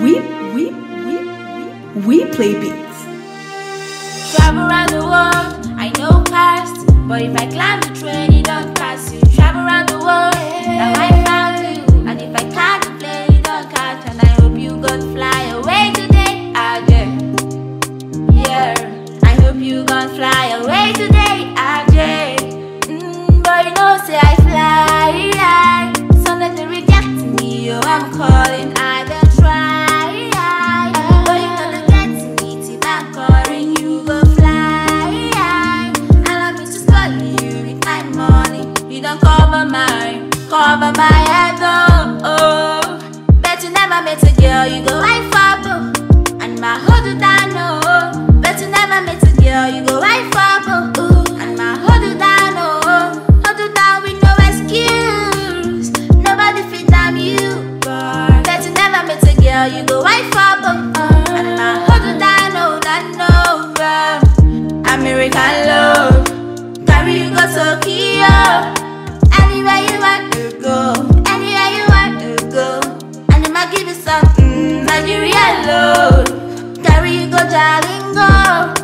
We, we, we, we, we play beats. Travel around the world, I know past. But if I climb the train, it don't pass you. Travel around the world, now I found you. And if I catch the plane, it don't catch. And I hope you gon' fly away today, ah, again. Yeah, I hope you gon' fly you oh, know, say I fly. So let me reject me, oh, I'm calling, I don't try. But you gonna get me till I'm calling, you go fly. I love me to spoil you with my money. You don't cover my, cover my head, oh. oh. Bet you never met a girl, you go wife up, oh. And my hood down, oh. Bet you never met a girl, you go wife up, oh. Girl, you go up, oh. oh. And my hood down, oh, that over. American love, carry you go Tokyo. Anywhere you want to go, anywhere you want to go. And I'ma give you some mm, Nigerian love, carry you go Jalingo.